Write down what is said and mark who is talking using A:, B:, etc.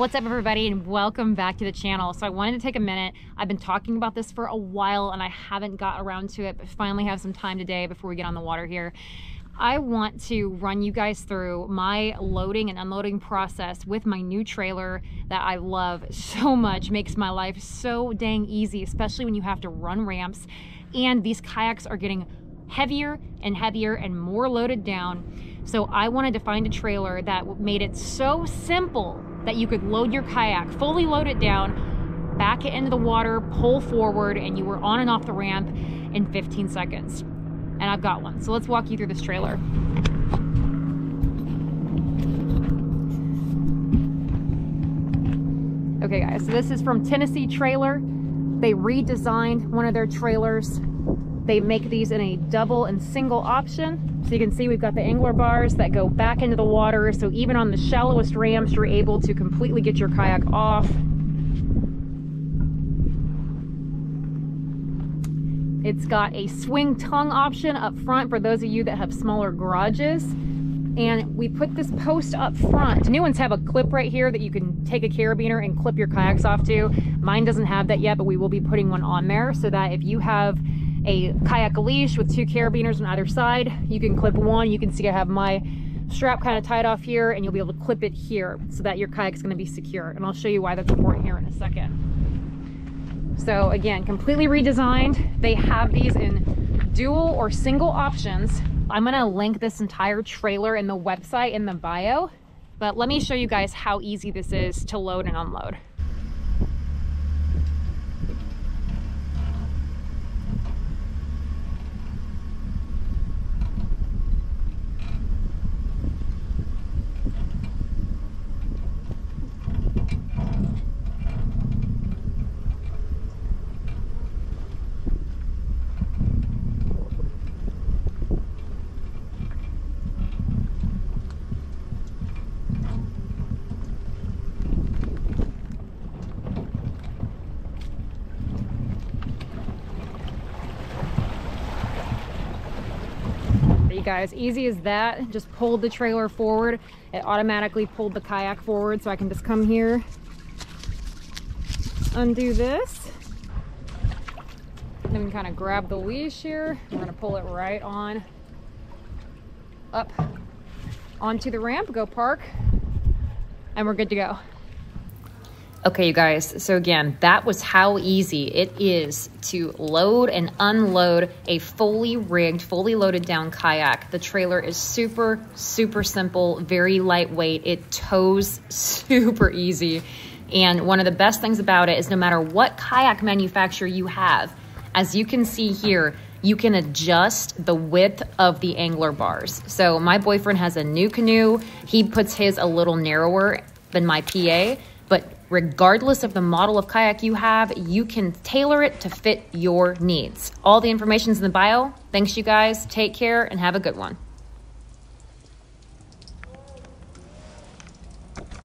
A: What's up everybody and welcome back to the channel. So I wanted to take a minute. I've been talking about this for a while and I haven't got around to it, but finally have some time today before we get on the water here. I want to run you guys through my loading and unloading process with my new trailer that I love so much, makes my life so dang easy, especially when you have to run ramps. And these kayaks are getting heavier and heavier and more loaded down. So I wanted to find a trailer that made it so simple that you could load your kayak, fully load it down, back it into the water, pull forward, and you were on and off the ramp in 15 seconds and I've got one. So let's walk you through this trailer. Okay guys, so this is from Tennessee Trailer. They redesigned one of their trailers. They make these in a double and single option. So you can see we've got the angler bars that go back into the water. So even on the shallowest ramps, you're able to completely get your kayak off It's got a swing tongue option up front for those of you that have smaller garages. And we put this post up front. New ones have a clip right here that you can take a carabiner and clip your kayaks off to. Mine doesn't have that yet, but we will be putting one on there so that if you have a kayak leash with two carabiners on either side, you can clip one. You can see I have my strap kind of tied off here and you'll be able to clip it here so that your kayak's gonna be secure. And I'll show you why that's important here in a second. So again, completely redesigned. They have these in dual or single options. I'm gonna link this entire trailer in the website in the bio, but let me show you guys how easy this is to load and unload. You guys. Easy as that. Just pulled the trailer forward. It automatically pulled the kayak forward so I can just come here, undo this. Then we kind of grab the leash here. We're gonna pull it right on up onto the ramp, go park, and we're good to go. Okay, you guys, so again, that was how easy it is to load and unload a fully rigged, fully loaded down kayak. The trailer is super, super simple, very lightweight. It tows super easy. And one of the best things about it is no matter what kayak manufacturer you have, as you can see here, you can adjust the width of the angler bars. So my boyfriend has a new canoe. He puts his a little narrower than my PA, but regardless of the model of kayak you have, you can tailor it to fit your needs. All the information's in the bio. Thanks, you guys. Take care and have a good one.